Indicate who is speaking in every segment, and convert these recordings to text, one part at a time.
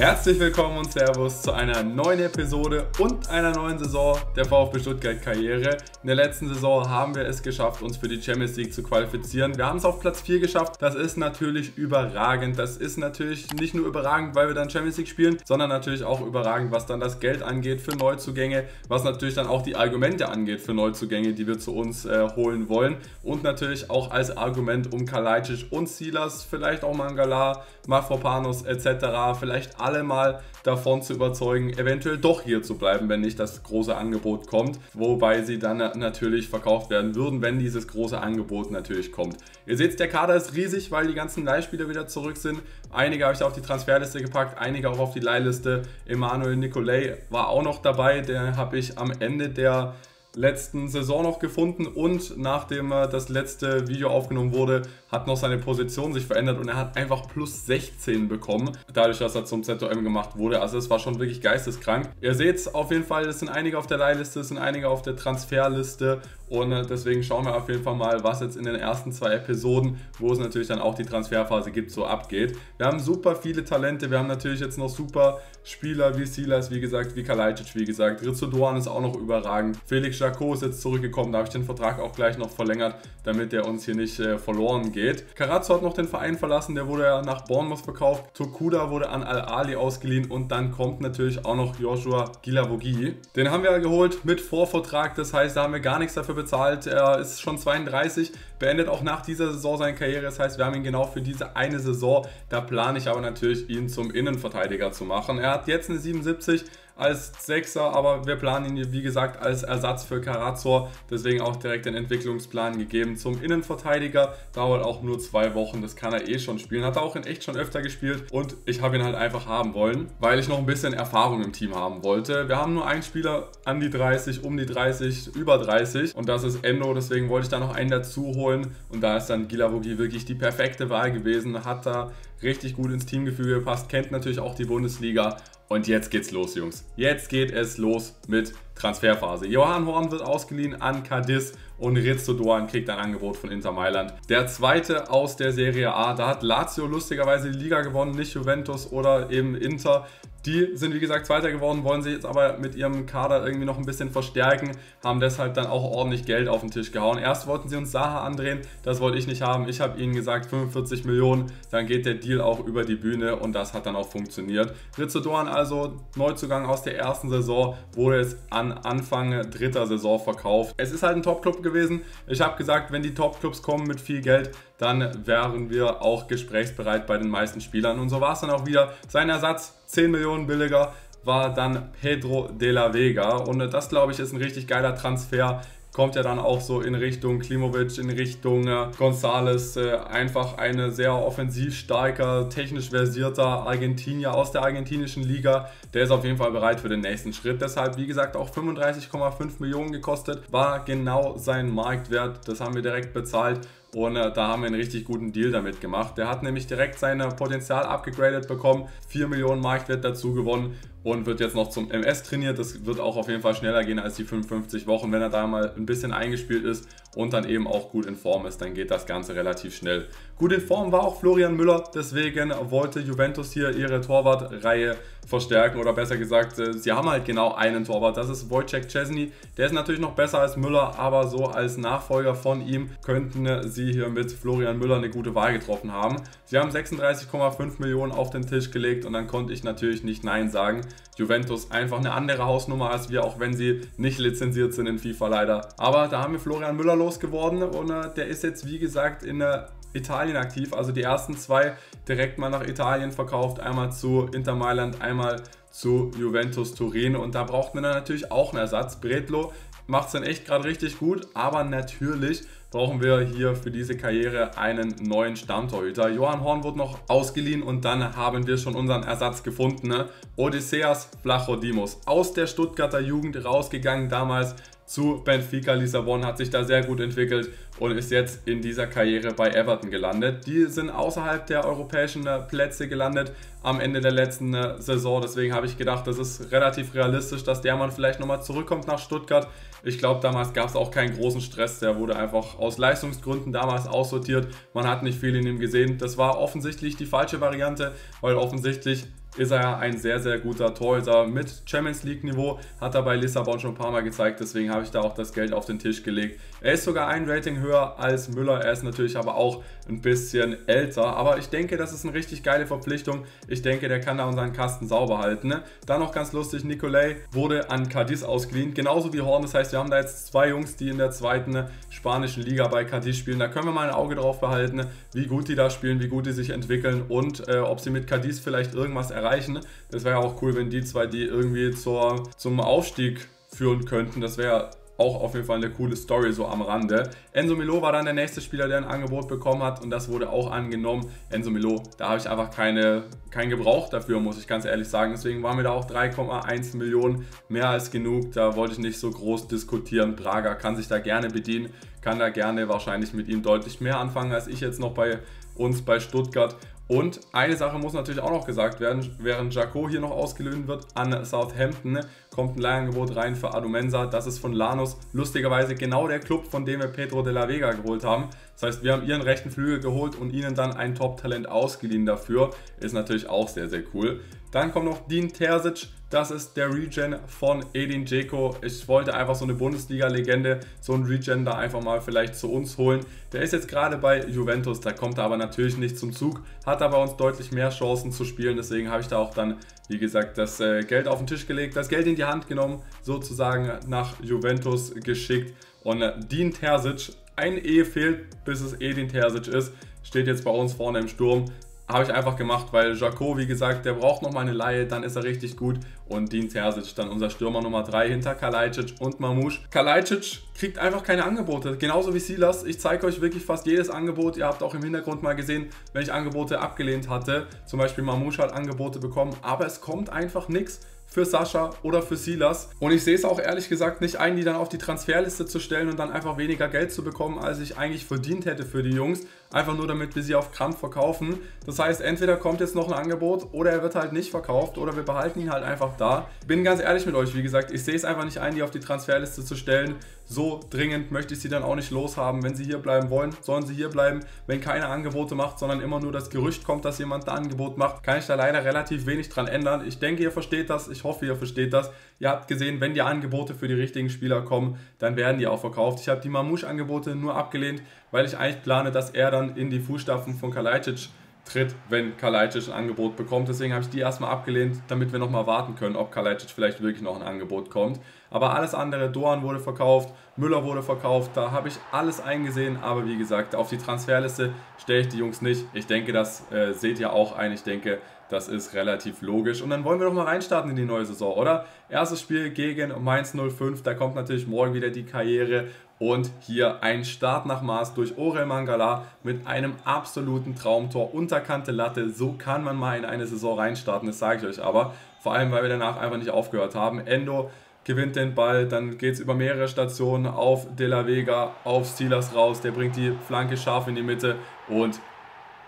Speaker 1: Herzlich willkommen und Servus zu einer neuen Episode und einer neuen Saison der VfB Stuttgart Karriere. In der letzten Saison haben wir es geschafft, uns für die Champions League zu qualifizieren. Wir haben es auf Platz 4 geschafft. Das ist natürlich überragend. Das ist natürlich nicht nur überragend, weil wir dann Champions League spielen, sondern natürlich auch überragend, was dann das Geld angeht für Neuzugänge, was natürlich dann auch die Argumente angeht für Neuzugänge, die wir zu uns äh, holen wollen. Und natürlich auch als Argument um Kalajdzic und Silas, vielleicht auch Mangala, Mafropanos etc. Vielleicht alle alle mal davon zu überzeugen, eventuell doch hier zu bleiben, wenn nicht das große Angebot kommt. Wobei sie dann natürlich verkauft werden würden, wenn dieses große Angebot natürlich kommt. Ihr seht, der Kader ist riesig, weil die ganzen Leihspieler wieder zurück sind. Einige habe ich auf die Transferliste gepackt, einige auch auf die Leihliste. Emanuel Nicolay war auch noch dabei, der habe ich am Ende der letzten Saison noch gefunden und nachdem das letzte Video aufgenommen wurde, hat noch seine Position sich verändert und er hat einfach plus 16 bekommen, dadurch, dass er zum ZOM gemacht wurde. Also es war schon wirklich geisteskrank. Ihr seht es auf jeden Fall, es sind einige auf der Leihliste, es sind einige auf der Transferliste und deswegen schauen wir auf jeden Fall mal, was jetzt in den ersten zwei Episoden, wo es natürlich dann auch die Transferphase gibt, so abgeht. Wir haben super viele Talente, wir haben natürlich jetzt noch super Spieler wie Silas, wie gesagt, wie Kalajdzic, wie gesagt. Rizzo Doan ist auch noch überragend. Felix Jacot ist jetzt zurückgekommen, da habe ich den Vertrag auch gleich noch verlängert, damit der uns hier nicht äh, verloren geht. Carazzo hat noch den Verein verlassen, der wurde ja nach Bournemouth verkauft. Tokuda wurde an Al-Ali ausgeliehen und dann kommt natürlich auch noch Joshua Gilavogi. Den haben wir geholt mit Vorvertrag, das heißt, da haben wir gar nichts dafür bezahlt. Er ist schon 32, beendet auch nach dieser Saison seine Karriere. Das heißt, wir haben ihn genau für diese eine Saison. Da plane ich aber natürlich, ihn zum Innenverteidiger zu machen. Er hat jetzt eine 77 als Sechser, aber wir planen ihn, wie gesagt, als Ersatz für Karazor. Deswegen auch direkt den Entwicklungsplan gegeben zum Innenverteidiger. Dauert auch nur zwei Wochen, das kann er eh schon spielen. Hat er auch in echt schon öfter gespielt und ich habe ihn halt einfach haben wollen, weil ich noch ein bisschen Erfahrung im Team haben wollte. Wir haben nur einen Spieler an die 30, um die 30, über 30 und das ist Endo, deswegen wollte ich da noch einen dazu holen und da ist dann Gilavogi wirklich die perfekte Wahl gewesen. Hat da richtig gut ins Teamgefüge gepasst, kennt natürlich auch die Bundesliga und jetzt geht's los, Jungs. Jetzt geht es los mit Transferphase. Johann Horn wird ausgeliehen an Cadiz und Rizzo Doan kriegt ein Angebot von Inter Mailand. Der zweite aus der Serie A. Da hat Lazio lustigerweise die Liga gewonnen, nicht Juventus oder eben Inter. Die sind wie gesagt Zweiter geworden, wollen sich jetzt aber mit ihrem Kader irgendwie noch ein bisschen verstärken, haben deshalb dann auch ordentlich Geld auf den Tisch gehauen. Erst wollten sie uns Saha andrehen, das wollte ich nicht haben. Ich habe ihnen gesagt 45 Millionen, dann geht der Deal auch über die Bühne und das hat dann auch funktioniert. Rizzo Doan also Neuzugang aus der ersten Saison, wurde jetzt an Anfang dritter Saison verkauft. Es ist halt ein Top-Club gewesen. Ich habe gesagt, wenn die Top-Clubs kommen mit viel Geld, dann wären wir auch gesprächsbereit bei den meisten Spielern. Und so war es dann auch wieder. Sein Ersatz 10 Millionen billiger war dann Pedro de la Vega. Und das, glaube ich, ist ein richtig geiler Transfer kommt ja dann auch so in Richtung Klimovic, in Richtung äh, Gonzales. Äh, einfach eine sehr offensiv starker, technisch versierter Argentinier aus der argentinischen Liga. Der ist auf jeden Fall bereit für den nächsten Schritt. Deshalb, wie gesagt, auch 35,5 Millionen gekostet. War genau sein Marktwert. Das haben wir direkt bezahlt. Und äh, da haben wir einen richtig guten Deal damit gemacht. Der hat nämlich direkt sein Potenzial abgegradet bekommen, 4 Millionen Marktwert dazu gewonnen und wird jetzt noch zum MS trainiert. Das wird auch auf jeden Fall schneller gehen als die 55 Wochen. Wenn er da mal ein bisschen eingespielt ist und dann eben auch gut in Form ist, dann geht das Ganze relativ schnell. Gut in Form war auch Florian Müller, deswegen wollte Juventus hier ihre Torwartreihe verstärken oder besser gesagt, äh, sie haben halt genau einen Torwart, das ist Wojciech Chesney. Der ist natürlich noch besser als Müller, aber so als Nachfolger von ihm könnten sie hier mit Florian Müller eine gute Wahl getroffen haben. Sie haben 36,5 Millionen auf den Tisch gelegt und dann konnte ich natürlich nicht Nein sagen. Juventus einfach eine andere Hausnummer als wir, auch wenn sie nicht lizenziert sind in FIFA leider. Aber da haben wir Florian Müller losgeworden und äh, der ist jetzt wie gesagt in der Italien aktiv. Also die ersten zwei direkt mal nach Italien verkauft. Einmal zu Inter Mailand, einmal zu Juventus Turin. Und da braucht man dann natürlich auch einen Ersatz. Bretlo macht es dann echt gerade richtig gut. Aber natürlich brauchen wir hier für diese Karriere einen neuen Stammtorhüter. Johann Horn wurde noch ausgeliehen und dann haben wir schon unseren Ersatz gefunden. Ne? Odysseas Flachodimos aus der Stuttgarter Jugend rausgegangen damals zu Benfica Lissabon, hat sich da sehr gut entwickelt und ist jetzt in dieser Karriere bei Everton gelandet. Die sind außerhalb der europäischen äh, Plätze gelandet am Ende der letzten äh, Saison. Deswegen habe ich gedacht, das ist relativ realistisch, dass der Mann vielleicht nochmal zurückkommt nach Stuttgart. Ich glaube, damals gab es auch keinen großen Stress. Der wurde einfach aus Leistungsgründen damals aussortiert. Man hat nicht viel in ihm gesehen. Das war offensichtlich die falsche Variante, weil offensichtlich ist er ein sehr, sehr guter Torhüter mit Champions League Niveau. Hat er bei Lissabon schon ein paar Mal gezeigt, deswegen habe ich da auch das Geld auf den Tisch gelegt. Er ist sogar ein Rating höher als Müller, er ist natürlich aber auch ein bisschen älter. Aber ich denke, das ist eine richtig geile Verpflichtung. Ich denke, der kann da unseren Kasten sauber halten. Ne? Dann noch ganz lustig, Nicolay wurde an Cadiz ausgeliehen, genauso wie Horn. Das heißt, wir haben da jetzt zwei Jungs, die in der zweiten spanischen Liga bei Cadiz spielen. Da können wir mal ein Auge drauf behalten, wie gut die da spielen, wie gut die sich entwickeln und äh, ob sie mit Cadiz vielleicht irgendwas erreichen. Das wäre ja auch cool, wenn die zwei die irgendwie zur, zum Aufstieg führen könnten. Das wäre auch auf jeden Fall eine coole Story so am Rande. Enzo Milo war dann der nächste Spieler, der ein Angebot bekommen hat und das wurde auch angenommen. Enzo Milo, da habe ich einfach keine, keinen Gebrauch dafür, muss ich ganz ehrlich sagen. Deswegen waren mir da auch 3,1 Millionen mehr als genug. Da wollte ich nicht so groß diskutieren. Braga kann sich da gerne bedienen, kann da gerne wahrscheinlich mit ihm deutlich mehr anfangen als ich jetzt noch bei uns bei Stuttgart. Und eine Sache muss natürlich auch noch gesagt werden, während Jaco hier noch ausgelöhnt wird an Southampton, kommt ein Leihangebot rein für Adumensa. Das ist von Lanus lustigerweise genau der Club, von dem wir Pedro de la Vega geholt haben. Das heißt, wir haben ihren rechten Flügel geholt und ihnen dann ein Top-Talent ausgeliehen dafür. Ist natürlich auch sehr, sehr cool. Dann kommt noch Dean Terzic, das ist der Regen von Edin Dzeko. Ich wollte einfach so eine Bundesliga-Legende, so einen Regen da einfach mal vielleicht zu uns holen. Der ist jetzt gerade bei Juventus, da kommt er aber natürlich nicht zum Zug, hat aber uns deutlich mehr Chancen zu spielen. Deswegen habe ich da auch dann, wie gesagt, das äh, Geld auf den Tisch gelegt, das Geld in die Hand genommen, sozusagen nach Juventus geschickt. Und äh, Dean Terzic, ein E fehlt, bis es Edin Terzic ist, steht jetzt bei uns vorne im Sturm habe ich einfach gemacht, weil Jaco, wie gesagt, der braucht noch mal eine Laie, dann ist er richtig gut. Und Dean Terzic, dann unser Stürmer Nummer 3 hinter Kalajdzic und Mamouche. Kalajdzic kriegt einfach keine Angebote, genauso wie Silas. Ich zeige euch wirklich fast jedes Angebot. Ihr habt auch im Hintergrund mal gesehen, wenn ich Angebote abgelehnt hatte. Zum Beispiel Mamouche hat Angebote bekommen, aber es kommt einfach nichts für Sascha oder für Silas. Und ich sehe es auch ehrlich gesagt nicht ein, die dann auf die Transferliste zu stellen und dann einfach weniger Geld zu bekommen, als ich eigentlich verdient hätte für die Jungs. Einfach nur damit wir sie auf Krampf verkaufen. Das heißt, entweder kommt jetzt noch ein Angebot oder er wird halt nicht verkauft oder wir behalten ihn halt einfach da. Bin ganz ehrlich mit euch, wie gesagt, ich sehe es einfach nicht ein, die auf die Transferliste zu stellen. So dringend möchte ich sie dann auch nicht loshaben. Wenn sie hier bleiben wollen, sollen sie hier bleiben. Wenn keine Angebote macht, sondern immer nur das Gerücht kommt, dass jemand ein Angebot macht, kann ich da leider relativ wenig dran ändern. Ich denke, ihr versteht das. Ich hoffe, ihr versteht das. Ihr habt gesehen, wenn die Angebote für die richtigen Spieler kommen, dann werden die auch verkauft. Ich habe die Mamouche-Angebote nur abgelehnt, weil ich eigentlich plane, dass er dann in die Fußstapfen von Kalajdzic tritt, wenn Kalajdzic ein Angebot bekommt. Deswegen habe ich die erstmal abgelehnt, damit wir nochmal warten können, ob Kalajdzic vielleicht wirklich noch ein Angebot kommt. Aber alles andere, Doan wurde verkauft, Müller wurde verkauft, da habe ich alles eingesehen. Aber wie gesagt, auf die Transferliste stelle ich die Jungs nicht. Ich denke, das äh, seht ihr auch ein. Ich denke, das ist relativ logisch. Und dann wollen wir doch mal reinstarten in die neue Saison, oder? Erstes Spiel gegen Mainz 05, da kommt natürlich morgen wieder die Karriere. Und hier ein Start nach Maß durch Orel Mangala mit einem absoluten Traumtor, unterkante Latte. So kann man mal in eine Saison reinstarten, das sage ich euch aber. Vor allem, weil wir danach einfach nicht aufgehört haben. Endo gewinnt den Ball, dann geht es über mehrere Stationen auf De La Vega, auf Silas raus, der bringt die Flanke scharf in die Mitte und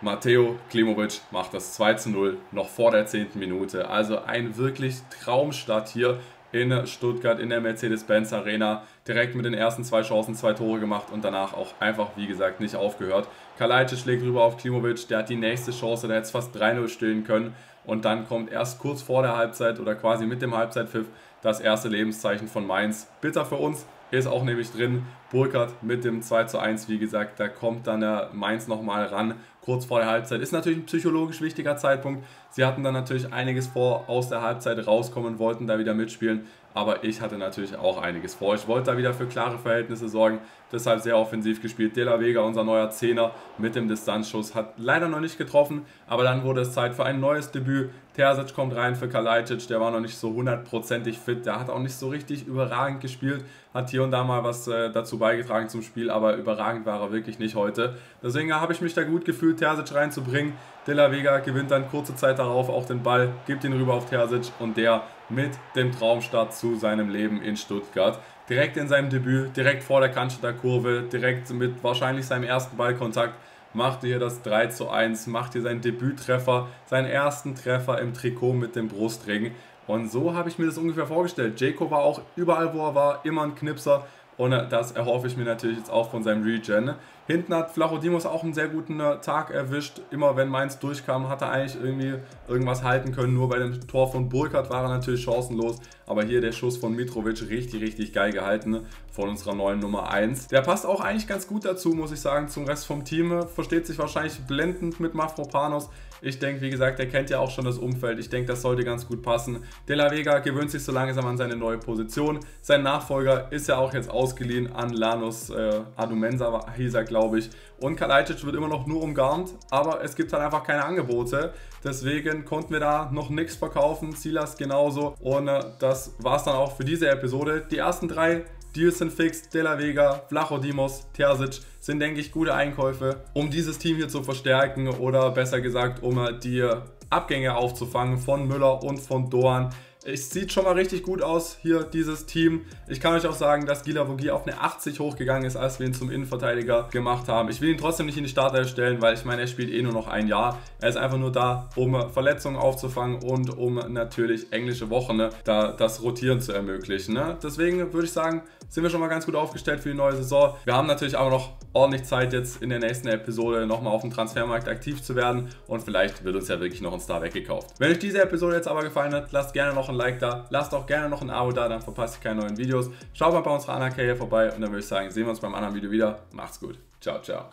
Speaker 1: Matteo Klimovic macht das 2 zu 0 noch vor der 10. Minute. Also ein wirklich Traumstart hier in Stuttgart in der Mercedes-Benz Arena. Direkt mit den ersten zwei Chancen zwei Tore gemacht und danach auch einfach, wie gesagt, nicht aufgehört. Kalajdzic schlägt rüber auf Klimovic, der hat die nächste Chance, der hätte es fast 3-0 stillen können. Und dann kommt erst kurz vor der Halbzeit oder quasi mit dem Halbzeitpfiff das erste Lebenszeichen von Mainz. Bitter für uns, ist auch nämlich drin. Burkhardt mit dem 2 zu 1, wie gesagt, da kommt dann der Mainz nochmal ran, kurz vor der Halbzeit. Ist natürlich ein psychologisch wichtiger Zeitpunkt. Sie hatten dann natürlich einiges vor, aus der Halbzeit rauskommen, wollten da wieder mitspielen aber ich hatte natürlich auch einiges vor. Ich wollte da wieder für klare Verhältnisse sorgen, deshalb sehr offensiv gespielt. De La Vega, unser neuer Zehner mit dem Distanzschuss, hat leider noch nicht getroffen, aber dann wurde es Zeit für ein neues Debüt. Terzic kommt rein für Kalajdzic, der war noch nicht so hundertprozentig fit, der hat auch nicht so richtig überragend gespielt, hat hier und da mal was äh, dazu beigetragen zum Spiel, aber überragend war er wirklich nicht heute. Deswegen habe ich mich da gut gefühlt, Terzic reinzubringen. De La Vega gewinnt dann kurze Zeit darauf auch den Ball, gibt ihn rüber auf Terzic und der mit dem Traumstart zu seinem Leben in Stuttgart. Direkt in seinem Debüt, direkt vor der Cannstatter Kurve, direkt mit wahrscheinlich seinem ersten Ballkontakt macht hier das 3 zu 1, macht hier seinen Debüttreffer, seinen ersten Treffer im Trikot mit dem Brustring. Und so habe ich mir das ungefähr vorgestellt. Jacob war auch überall, wo er war, immer ein Knipser, und das erhoffe ich mir natürlich jetzt auch von seinem Regen. Hinten hat Flachodimos auch einen sehr guten äh, Tag erwischt. Immer wenn Mainz durchkam, hat er eigentlich irgendwie irgendwas halten können. Nur bei dem Tor von Burkhardt war er natürlich chancenlos. Aber hier der Schuss von Mitrovic richtig, richtig geil gehalten von unserer neuen Nummer 1. Der passt auch eigentlich ganz gut dazu, muss ich sagen, zum Rest vom Team. Versteht sich wahrscheinlich blendend mit Mafropanos. Ich denke, wie gesagt, er kennt ja auch schon das Umfeld. Ich denke, das sollte ganz gut passen. De La Vega gewöhnt sich so langsam an seine neue Position. Sein Nachfolger ist ja auch jetzt ausgeliehen an Lanus äh, Adumensa, hieß er, glaube ich. Und Kalajdzic wird immer noch nur umgarnt, aber es gibt halt einfach keine Angebote. Deswegen konnten wir da noch nichts verkaufen. Silas genauso. Und äh, das war es dann auch für diese Episode. Die ersten drei Sind fix. De La Vega, Flachodimos, Terzic sind, denke ich, gute Einkäufe, um dieses Team hier zu verstärken oder besser gesagt, um die Abgänge aufzufangen von Müller und von Doan. Es sieht schon mal richtig gut aus hier, dieses Team. Ich kann euch auch sagen, dass Gila Vogie auf eine 80 hochgegangen ist, als wir ihn zum Innenverteidiger gemacht haben. Ich will ihn trotzdem nicht in die Starter stellen, weil ich meine, er spielt eh nur noch ein Jahr. Er ist einfach nur da, um Verletzungen aufzufangen und um natürlich englische Wochen, ne, da das Rotieren zu ermöglichen. Ne? Deswegen würde ich sagen, sind wir schon mal ganz gut aufgestellt für die neue Saison. Wir haben natürlich aber noch ordentlich Zeit jetzt in der nächsten Episode nochmal auf dem Transfermarkt aktiv zu werden und vielleicht wird uns ja wirklich noch ein Star weggekauft. Wenn euch diese Episode jetzt aber gefallen hat, lasst gerne noch ein Like da, lasst auch gerne noch ein Abo da, dann verpasst ihr keine neuen Videos. Schaut mal bei unserer Anna hier vorbei und dann würde ich sagen, sehen wir uns beim anderen Video wieder. Macht's gut. Ciao, ciao.